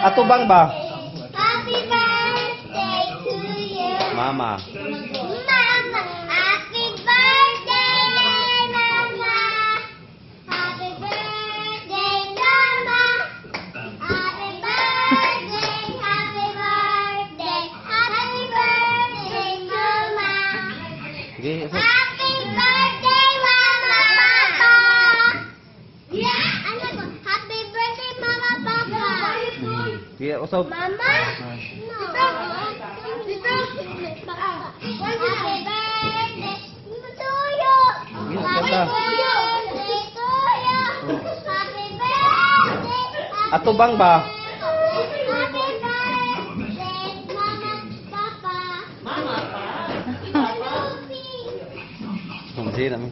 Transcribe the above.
Atubang ba? Happy birthday to you. Mama. Mama, happy birthday, Mama. Happy birthday, Mama. Happy birthday, happy birthday, happy birthday, Mama. Happy birthday, Mama, Papa. Yeah, ano to? Happy birthday, Mama, Papa. Hmm. Sige, usap. Mama? Dito. Dito. Happy birthday to you. Happy birthday to you. Happy birthday. Atubang ba? Happy birthday, Mama, Papa. Mama pa. Lucy. Hindi namin.